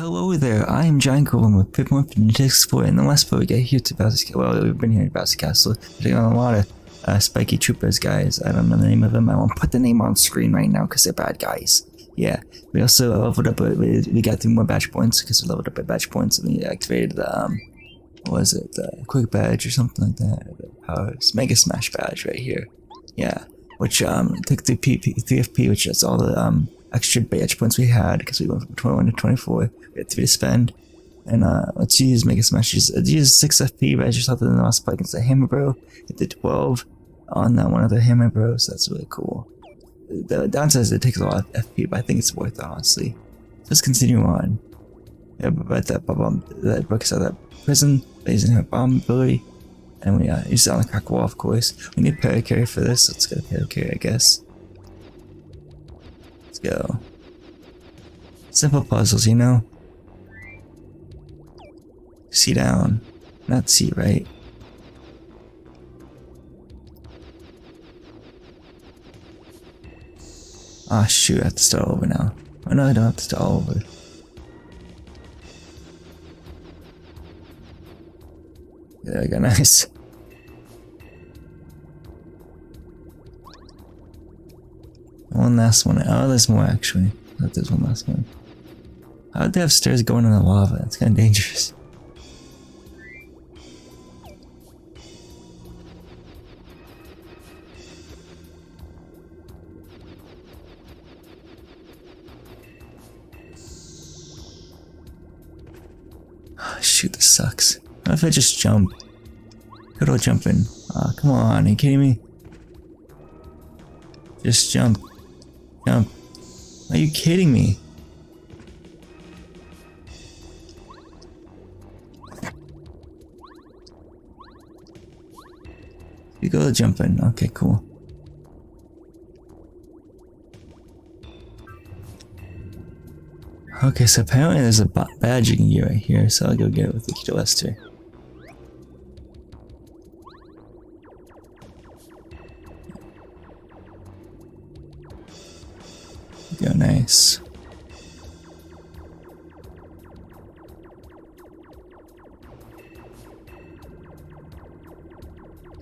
Hello there, I am GiantGrotle with Pipmon Explorer, and the last part we get here to Bowser's Well, we've been here at Bowser's Castle, taking on a lot of uh, spiky troopers, guys. I don't know the name of them. I won't put the name on screen right now because they're bad guys. Yeah, we also leveled up, we, we got three more badge points because we leveled up at badge points and we activated the, um, what was it, the quick badge or something like that. The power, Mega Smash badge right here. Yeah, which, um, took the PP, 3FP, which is all the, um, extra badge points we had because we went from 21 to 24. We had three to spend. And uh, let's use Mega Smash. Use, use 6 FP badge or something in the last fight against the Hammer Bro. Hit the 12 on that one of the Hammer Bros. That's really cool. The downside is it takes a lot of FP, but I think it's worth it, honestly. Let's continue on. Yeah, but that bomb, that breaks out that prison, using her bomb ability. And we uh, use it on the crack wall, of course. We need Parakarry for this. Let's get a Parakarry, I guess go. Simple puzzles, you know? C down, not C right. Ah, oh, shoot, I have to start over now. Oh no, I don't have to start over. There we go, nice. One last one. Oh, there's more actually. There's one last one. How would they have stairs going in the lava? It's kind of dangerous. Oh, shoot, this sucks. What if I just jump? Good old jumping. Ah, oh, come on, are you kidding me? Just jump jump. Are you kidding me? You go jumping. Okay, cool. Okay, so apparently there's a badge you can get right here, so I'll go get it with the Keto S2.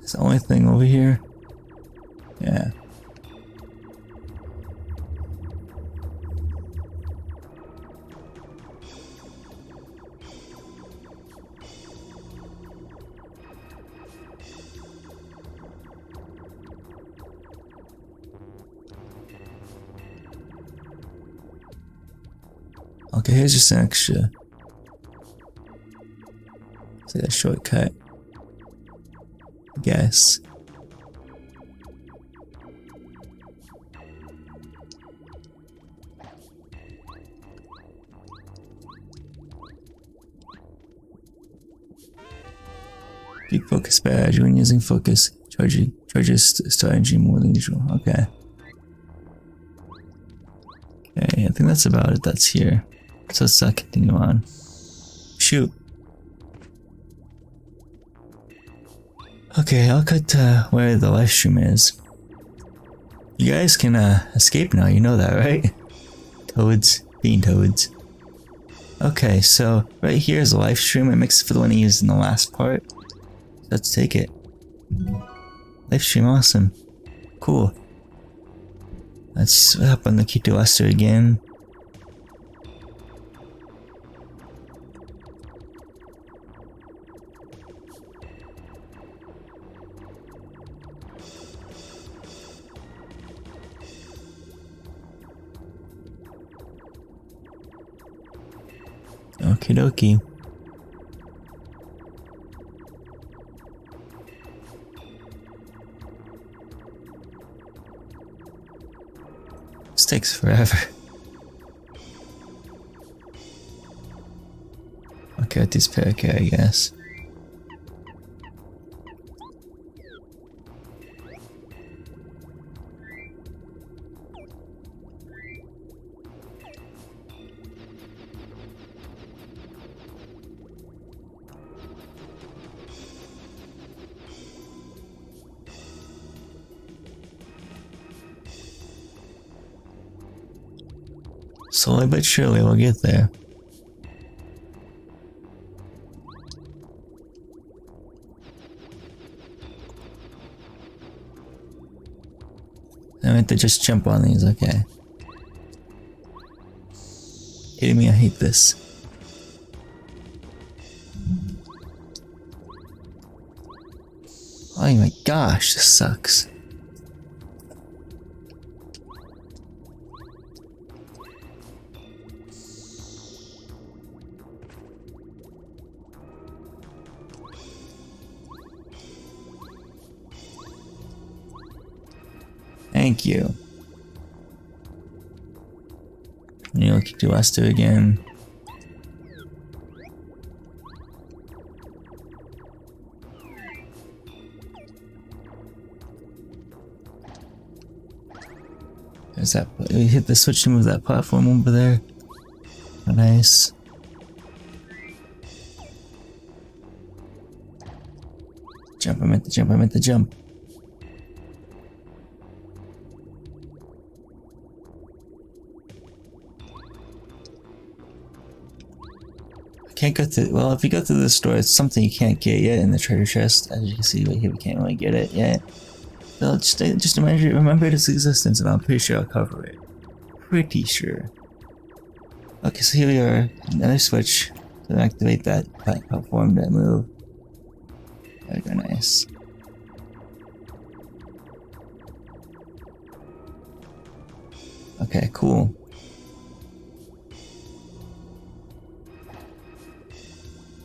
It's the only thing over here. Yeah. Okay, here's just an extra. Like a shortcut. Guess. Deep Focus badge when using focus charging charges star energy more than usual. Okay. Okay, I think that's about it. That's here. So let's uh, continue on. Shoot. Okay, I'll cut to where the Life Shroom is. You guys can uh, escape now, you know that, right? Toads, being toads. Okay, so right here is a Life Shroom. It makes for the one I used in the last part. Let's take it. Life Shroom, awesome. Cool. Let's hop on the Lakilester again. Dokie. This takes forever. Okay, this pack, I guess. but surely we'll get there. I meant to just jump on these, okay. Kidding me, I hate this. Oh my gosh, this sucks. Thank you. You'll do us two again. There's that. We hit the switch to move that platform over there. Nice. Jump, I meant to jump, I meant to jump. Can't go through. Well, if you go through the store, it's something you can't get yet in the treasure chest. As you can see, right here, we can't really get it yet. So just, just remember, remember its existence, and I'm pretty sure I'll cover it. Pretty sure. Okay, so here we are. Another switch to activate that platform, that move. Very nice. Okay, cool.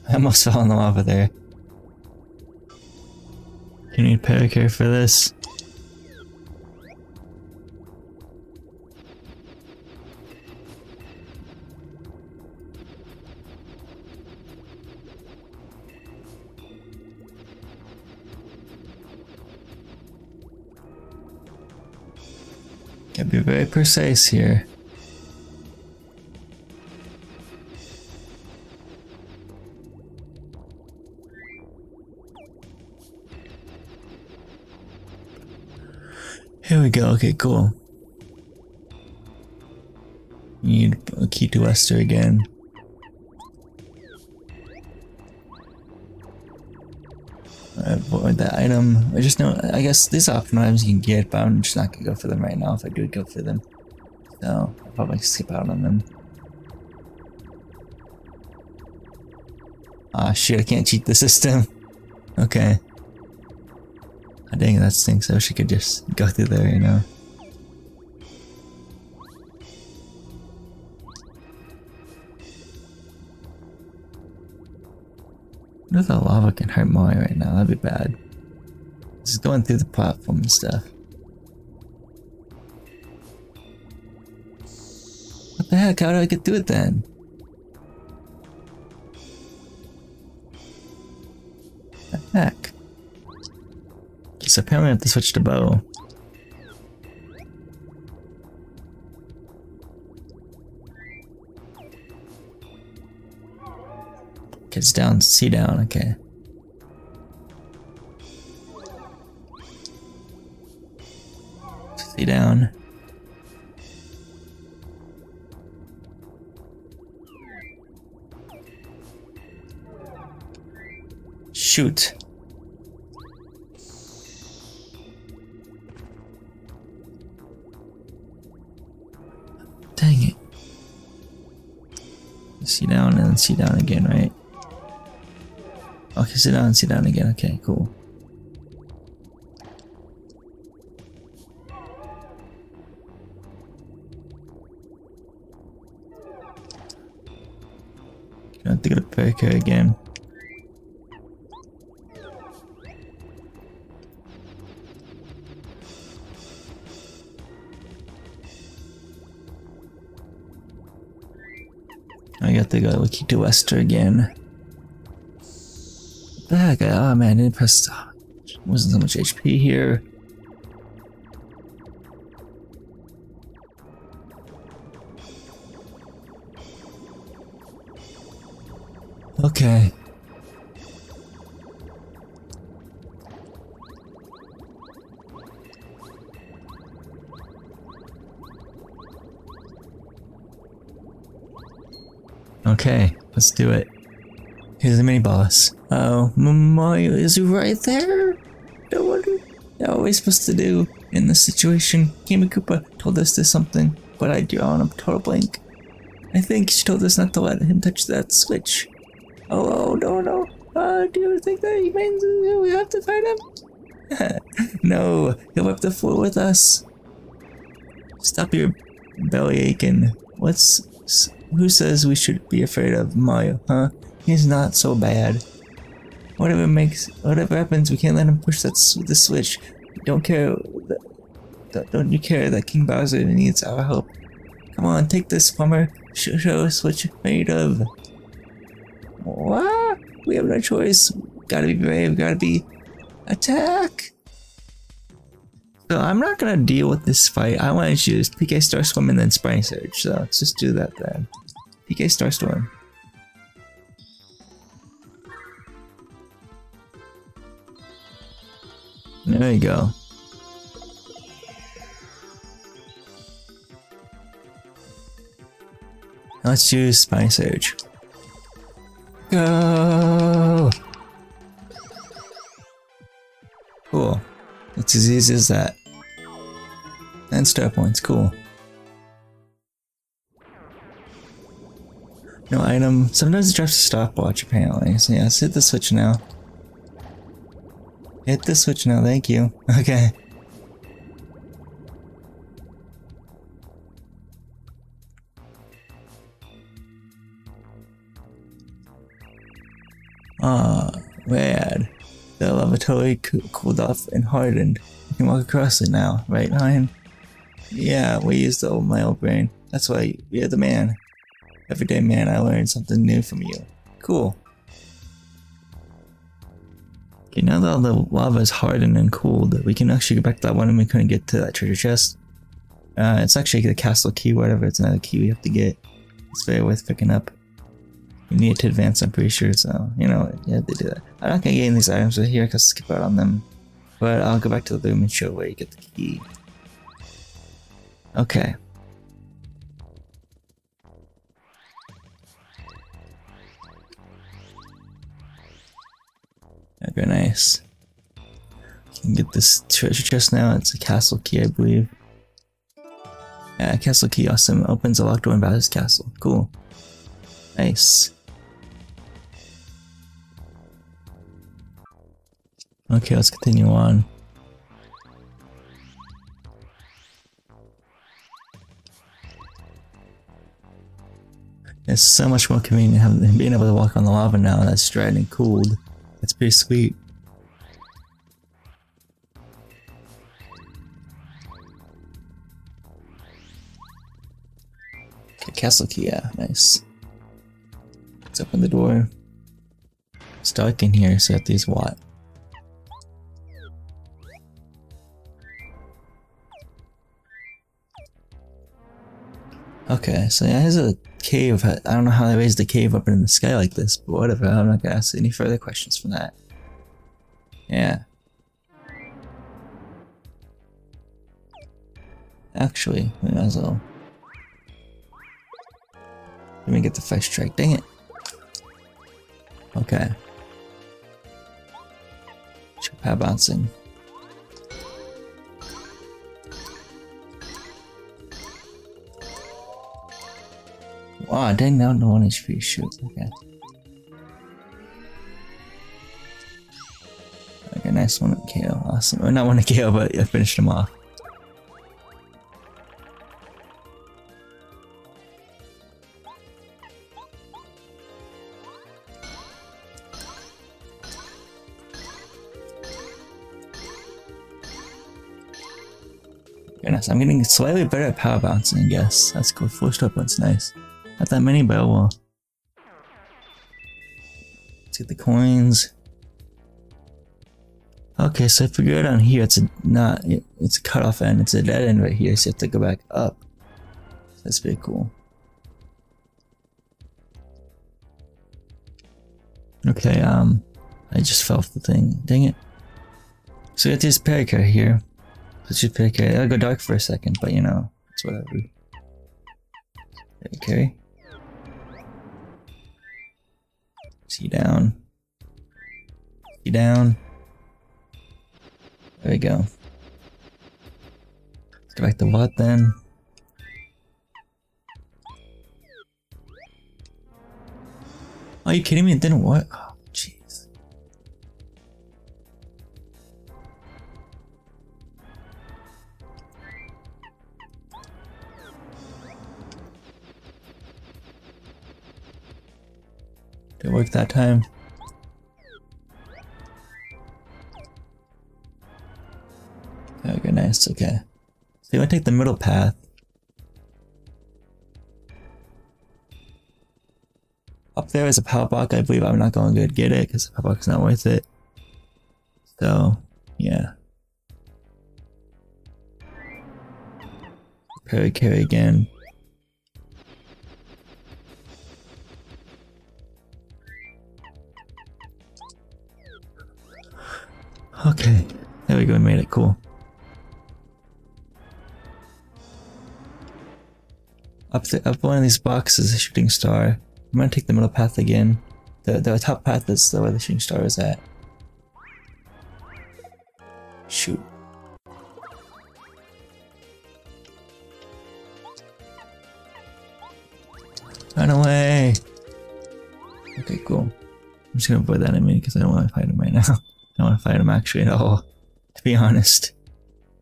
I almost fell in the lava there. You need pedicure for this. Gotta be very precise here. Go. Okay, cool. Need a Lakilester again. Avoid that item. I just know, I guess these optional items you can get, but I'm just not gonna go for them right now if I do go for them. So, I'll probably skip out on them. Ah, shit, I can't cheat the system. Okay. Dang, that. I wish I could just go through there, you know? What if the lava can hurt Moe right now? That'd be bad. Just going through the platform and stuff. What the heck? How do I get through it then? So apparently I have to switch to bow. Gets down, see down, okay. See down. Shoot. Down see down again, right? Okay, sit down sit down again. Okay, cool. I have to get a perker again. I got to go looking to Wester again. The heck? Oh ah, man, I didn't press. Wasn't so much HP here. Do it. Here's the mini boss. Oh, Mario is right there? No wonder. What are we supposed to do? in this situation. Kammy Koopa told us there's something, but I do on a total blank. I think she told us not to let him touch that switch. Oh, oh no, no. Uh, do you think that he means we have to fight him? no, he'll wipe the floor with us. Stop your belly aching. What's who says we should be afraid of Mario, huh? He's not so bad. Whatever makes, whatever happens, we can't let him push that the switch. Don't care. That, don't you care that King Bowser needs our help? Come on, take this, plumber. Show, show us what you're made of. What? We have no choice. Gotta be brave. Gotta be attack. So I'm not gonna deal with this fight. I want to use PK Star Storm and then Spiny Surge. So let's just do that then. PK Star Storm. There you go. Let's use Spiny Surge. Go! Cool. It's as easy as that. And star points, cool. No item. Sometimes it drops a stopwatch apparently. So yeah, let's hit the switch now. Hit the switch now, thank you. Okay. Ah, rad. The lava totally cooled off and hardened. You can walk across it now, right, Lion? Yeah, we used the old my old brain. That's why you're the man. Every day, man, I learn something new from you. Cool. Okay, now that all the lava is hardened and cooled, we can actually go back to that one and we couldn't get to that treasure chest. Uh, it's actually the castle key, whatever, it's another key we have to get. It's very worth picking up. We need to advance, I'm pretty sure, so, you know, yeah, they do that. I'm not gonna get any these items right here, I can skip out on them. But I'll go back to the room and show where you get the key. Okay. Okay, nice. You can get this treasure chest now. It's a castle key, I believe. Yeah, castle key, awesome. Opens a locked door in Bowser's castle. Cool. Nice. Okay, let's continue on. It's so much more convenient having, being able to walk on the lava now that's dried and cooled. That's pretty sweet. Okay, castle key, yeah, nice. Let's open the door. It's dark in here, so at these what? Okay, so yeah, here's a cave. I don't know how they raised the cave up in the sky like this, but whatever. I'm not gonna ask any further questions from that. Yeah. Actually, we might as well. Let me get the first strike. Dang it. Okay. Power bouncing. Oh, didn't know no one HP. Shoot. Okay. Okay, nice one KO. Awesome. Not one to KO, but I finished him off. Goodness, I'm getting slightly better at power bouncing, I guess. That's cool. Four star points, nice. Not that many, but oh well. Let's get the coins. Okay, so I figured on here it's a not it's a cutoff end, it's a dead end right here, so you have to go back up. That's pretty cool. Okay, um I just fell off the thing. Dang it. So we got this parakeet here. Let's just parakeet. It'll go dark for a second, but you know, it's whatever. Okay. See down. See down. There we go. Let's go back to what then? Are you kidding me? It didn't work. Didn't work that time. Okay, nice. Okay. So you want to take the middle path. Up there is a power block. I believe I'm not going to get it because the power block's not worth it. So, yeah. Parakarry again. Okay, there we go, we made it cool. Up the up one of these boxes, a shooting star. I'm gonna take the middle path again. The the top path is the where the shooting star is at. Shoot. Run away! Okay, cool. I'm just gonna avoid that enemy because I don't want to fight him right now. I don't want to fight him actually at all. To be honest.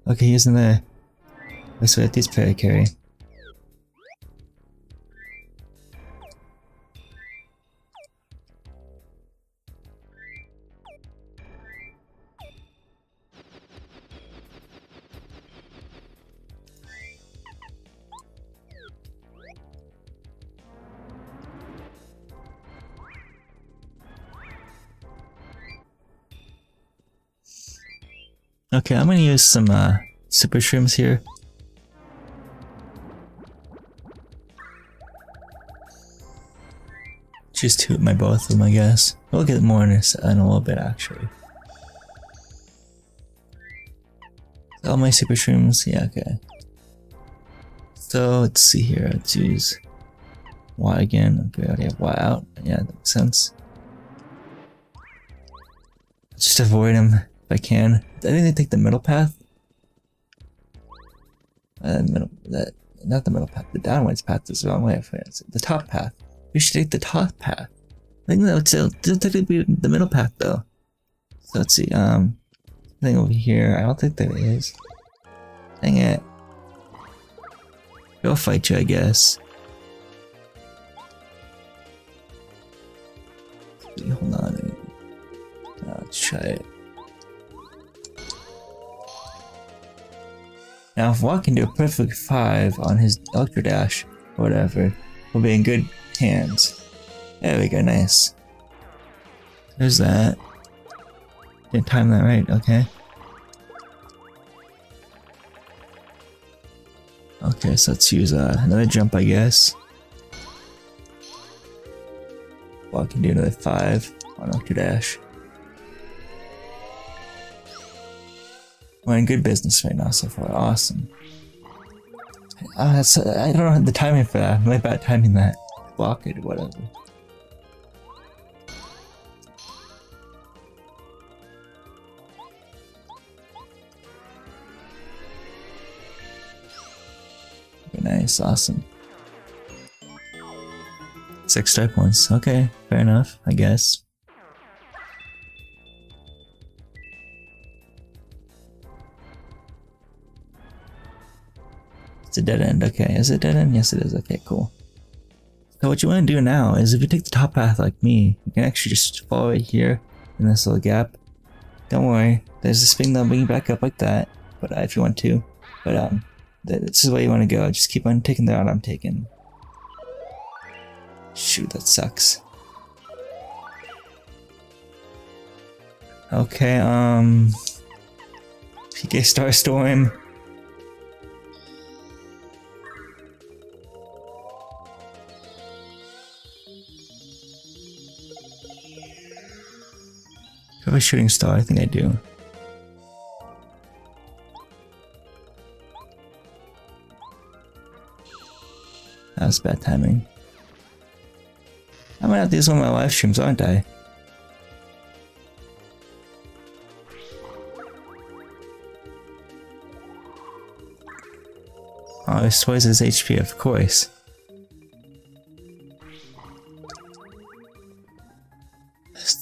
Okay, he's in there. Let's wait this carry. Okay, I'm gonna use some uh, super shrooms here. Just two, my both of them, I guess. We'll get more in a, in a little bit, actually. All my super shrooms, yeah, okay. So let's see here. Let's use Y again. Okay, I have Y out. Yeah, that makes sense. Just avoid if I can. I think they take the middle path. Uh, middle, that, not the middle path, the downwards path is the wrong way. The top path. We should take the top path. I think that would still technically be the middle path though. So let's see, um, thing over here, I don't think there is. Dang it. Go fight you, I guess. Hold on. Try it. Now, if Watt can do a perfect 5 on his Electro Dash, or whatever, we'll be in good hands. There we go, nice. There's that. Didn't time that right, okay. Okay, so let's use uh, another jump, I guess. Well, I can do another 5 on Electro Dash. We're in good business right now so far. Awesome. Uh, that's, I don't know the timing for that. I'm really bad timing that. Block it, whatever. nice, awesome. Six type ones. Okay, fair enough, I guess. It's a dead end. Okay, is it dead end? Yes, it is. Okay, cool. So what you want to do now is if you take the top path like me, you can actually just follow it here in this little gap. Don't worry, there's this thing that'll bring you back up like that, but uh, if you want to. But um, this is where you want to go. Just keep on taking the route I'm taking. Shoot, that sucks. Okay, um... PK Starstorm. Have a shooting star? I think I do. That was bad timing. I might have one of my Life Shrooms, aren't I? Oh, it's twice his HP, of course.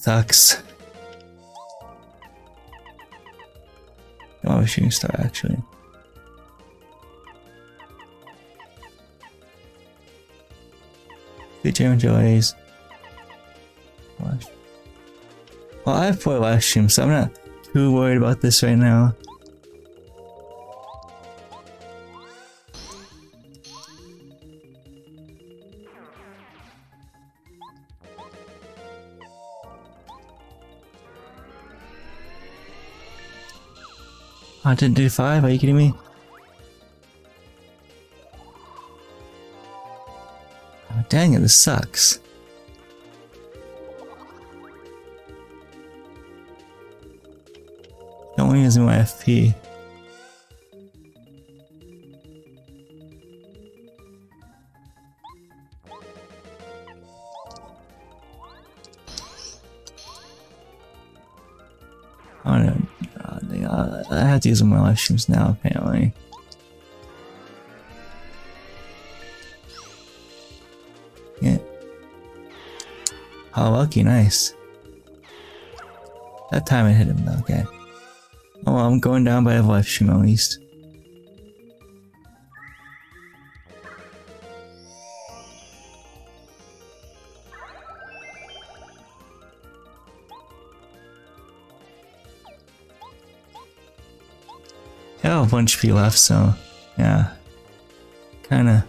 Sucks. Oh, shooting star actually. Good German joys. Well, I have four Life Shrooms, so I'm not too worried about this right now. I didn't do five, are you kidding me? Oh, dang it, this sucks. Don't want to use my FP. To use my Life Shrooms now, apparently. Yeah. Oh, lucky, nice. That time I hit him though, okay. Oh, well, I'm going down by a Life Shroom at least. Of people left, so yeah. Kinda.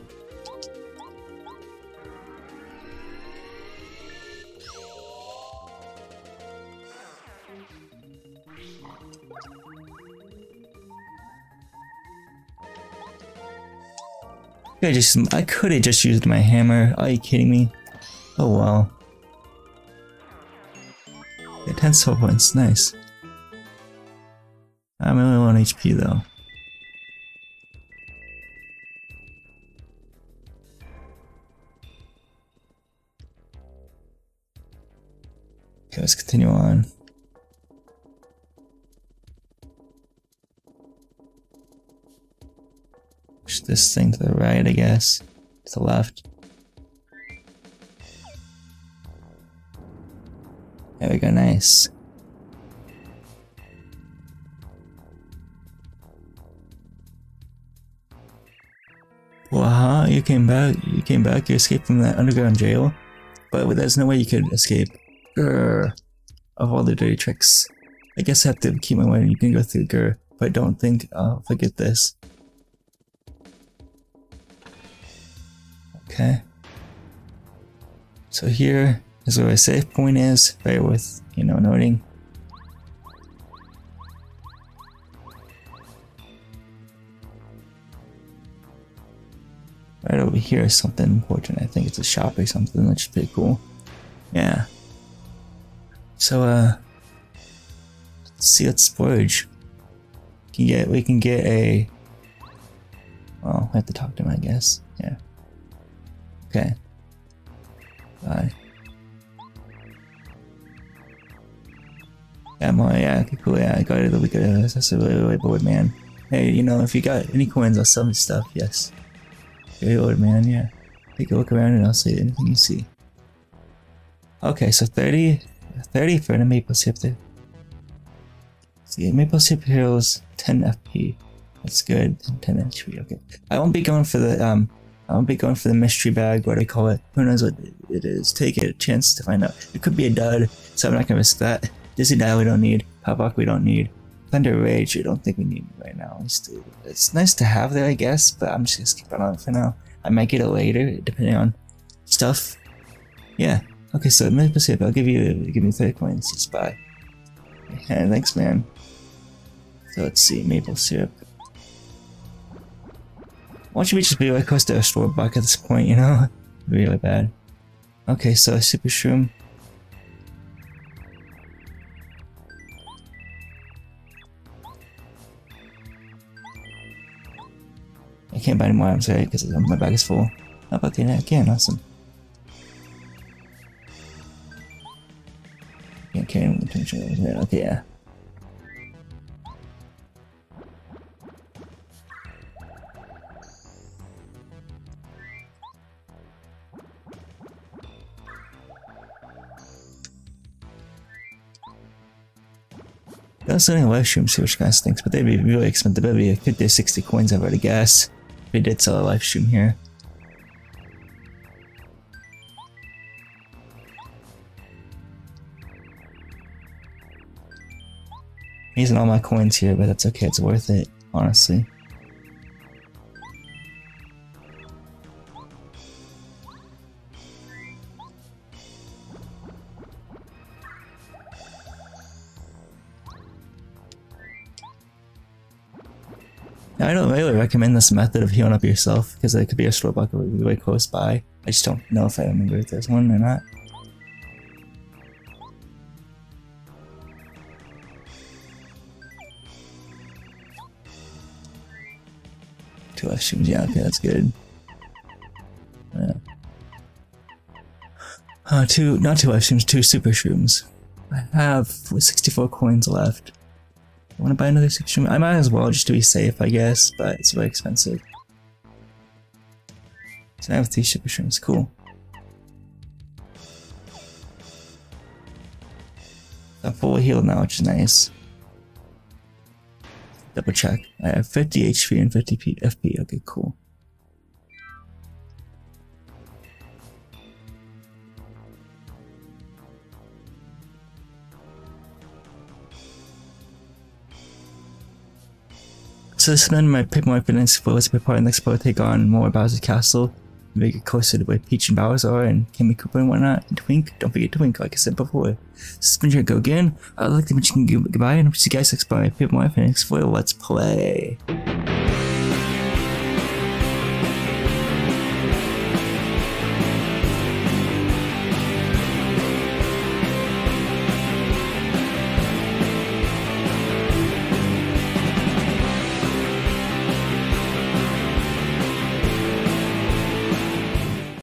I just I could have just used my hammer. Are you kidding me? Oh well. Yeah, 10 soul points, nice. I'm only low on HP though. Okay, let's continue on. Push this thing to the right, I guess. To the left. There we go, nice. Wow, you came back. You came back. You escaped from that underground jail. But there's no way you could escape. Of all the dirty tricks. I guess I have to keep my mind. You can go through Grr. But I don't think I'll forget this. Okay. So here is where my safe point is. Very worth, you know, noting. Right over here is something important. I think it's a shop or something, is pretty cool. Yeah. So, uh, let's see, let's. We can get, we can get a, well, we have to talk to him, I guess. Yeah. Okay. Bye. Yeah, well, yeah, okay, cool, yeah, I got it, we got it, that's a really, really bored man. Hey, you know, if you got any coins, I'll sell me stuff, yes. Very old man, yeah. Take a look around and I'll say anything you see. Okay, so 30, 30 for the maple there. See, maple syrup heals 10 FP. That's good. 10 HP, okay. I won't be going for the, um, I won't be going for the mystery bag, what do I call it. Who knows what it is. Take a chance to find out. It could be a dud, so I'm not gonna risk that. Dizzy Dial we don't need. Pavok we don't need. Thunder Rage, I don't think we need right now. It's nice to have there, I guess, but I'm just gonna skip it on for now. I might get it later, depending on stuff. Yeah. Okay, so Maple Syrup, I'll give you give me 30 coins. Buy. Yeah, thanks, man. So let's see, Maple Syrup. Why don't you just be like close to a store buck at this point, you know? really bad. Okay, so Super Shroom. I can't buy anymore, I'm sorry, because my bag is full. The I can, awesome. cioè, non ti è. Go study Life Shroom, see what you guys think, but they'd be really expensive. That'd be 50 or 60 coins, I would guess. If we did sell a Life Shroom here. Using all my coins here, but that's okay, it's worth it, honestly. I don't really recommend this method of healing up yourself because there could be a store bucket really close by. I just don't know if I remember if there's one or not. Mushrooms, yeah, okay, that's good. Yeah. Uh, two, not two mushrooms, two super shrooms. I have 64 coins left. I want to buy another super shroom? I might as well just to be safe, I guess, but it's very expensive. So I have three super shrooms, cool. I'm fully healed now, which is nice. Double check. I have 50 HP and 50 P FP. Okay, cool. So this then my pick my explore, let's prepare the next explore take on more Bowser's Castle, make it closer to where Peach and Bowser are and Kammy Koopa and whatnot, and Twink, don't forget Twink like I said before. This has been Go again, I'd like to mention goodbye and see you guys next time. Pick my next explore, let's play.